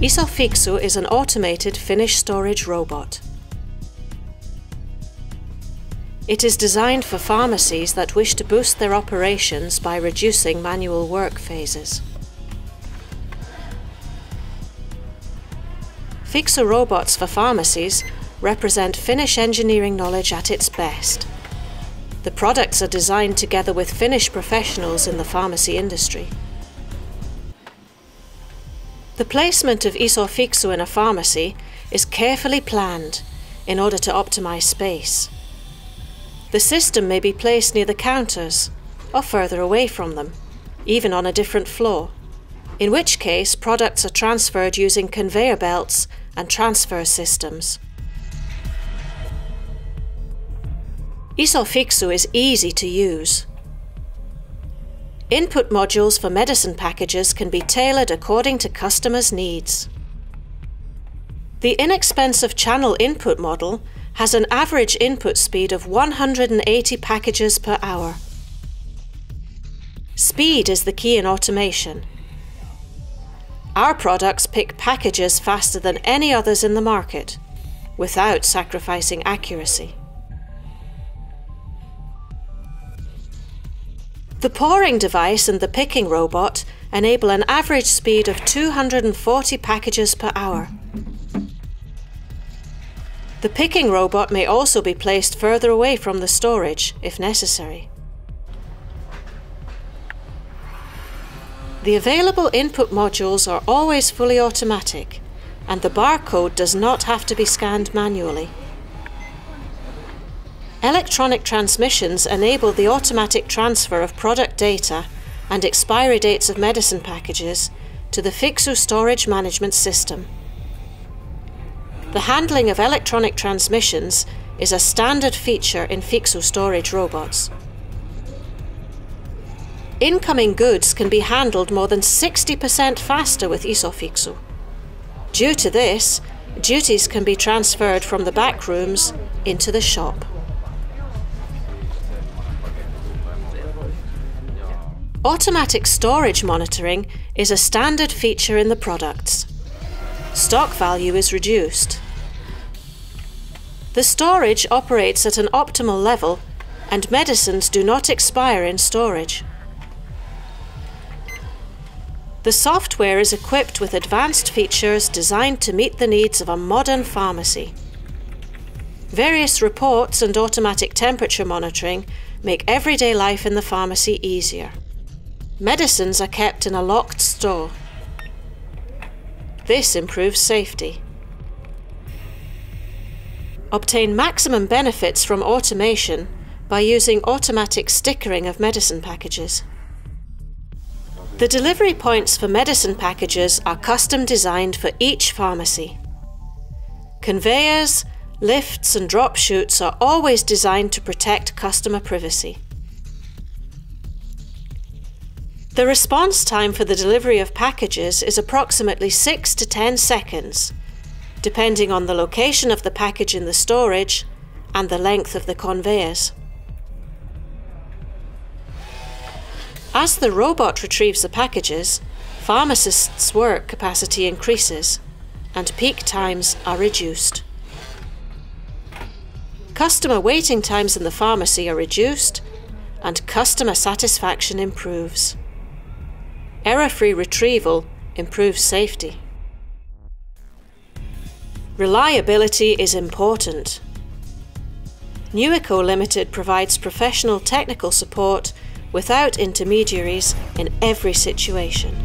Isofixu is an automated Finnish storage robot. It is designed for pharmacies that wish to boost their operations by reducing manual work phases. Fixu robots for pharmacies represent Finnish engineering knowledge at its best. The products are designed together with Finnish professionals in the pharmacy industry. The placement of Isofixu in a pharmacy is carefully planned in order to optimize space. The system may be placed near the counters or further away from them, even on a different floor, in which case products are transferred using conveyor belts and transfer systems. Isofixu is easy to use. Input modules for medicine packages can be tailored according to customers' needs. The inexpensive channel input model has an average input speed of 180 packages per hour. Speed is the key in automation. Our products pick packages faster than any others in the market, without sacrificing accuracy. The pouring device and the picking robot enable an average speed of 240 packages per hour. The picking robot may also be placed further away from the storage, if necessary. The available input modules are always fully automatic, and the barcode does not have to be scanned manually. Electronic transmissions enable the automatic transfer of product data and expiry dates of medicine packages to the Fixu storage management system. The handling of electronic transmissions is a standard feature in Fixu storage robots. Incoming goods can be handled more than 60% faster with Isofixu. Due to this, duties can be transferred from the back rooms into the shop. Automatic storage monitoring is a standard feature in the products. Stock value is reduced. The storage operates at an optimal level and medicines do not expire in storage. The software is equipped with advanced features designed to meet the needs of a modern pharmacy. Various reports and automatic temperature monitoring make everyday life in the pharmacy easier. Medicines are kept in a locked store. This improves safety. Obtain maximum benefits from automation by using automatic stickering of medicine packages. The delivery points for medicine packages are custom designed for each pharmacy. Conveyors, lifts and drop chutes are always designed to protect customer privacy. The response time for the delivery of packages is approximately 6 to 10 seconds, depending on the location of the package in the storage and the length of the conveyors. As the robot retrieves the packages, pharmacists' work capacity increases and peak times are reduced. Customer waiting times in the pharmacy are reduced and customer satisfaction improves. Error-free retrieval improves safety. Reliability is important. Newicon Limited provides professional technical support without intermediaries in every situation.